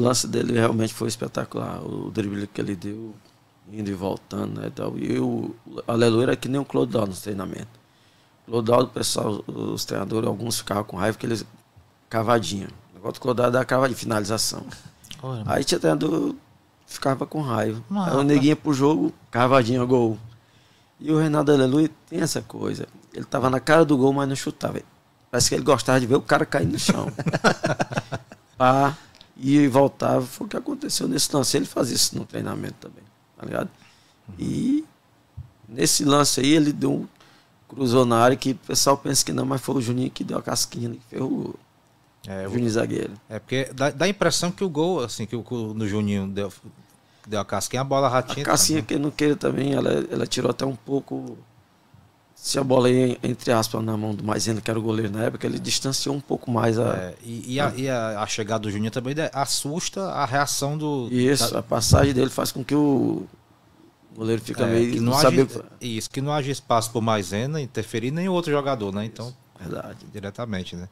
lance dele realmente foi espetacular. O drible que ele deu, indo e voltando, né? Tal. E o Aleluia era que nem o Clodal no treinamento. O Clodal, o pessoal, os treinadores, alguns ficavam com raiva porque eles cavadinha. O negócio do Clodal era cavadinha, finalização. Aí tinha treinador ficava com raiva. Aí o neguinho pro jogo, cavadinha, gol. E o Renato Aleluia tem essa coisa. Ele tava na cara do gol, mas não chutava. Parece que ele gostava de ver o cara cair no chão. Pá, e voltava. Foi o que aconteceu nesse lance. Ele fazia isso no treinamento também, tá ligado? E nesse lance aí ele deu um cruzou na área que o pessoal pensa que não, mas foi o Juninho que deu a casquinha, que ferrou o É, o- Juninho zagueiro. é porque dá, dá a impressão que o gol, assim, que o, no Juninho deu, deu a casquinha, a bola A ratinha. casquinha, que não queira também, ela, ela tirou até um pouco. Se a bola ia, entre aspas, na mão do Maisena, que era o goleiro na época, ele distanciou um pouco mais a. É, e e a, e a- a chegada do Juninho também assusta a reação do. Isso, da- a passagem dele faz com que o goleiro fica é, meio. que não não haja, isso, que não haja espaço por Maisena interferir nem outro jogador, né? Então, Verdade. diretamente, né?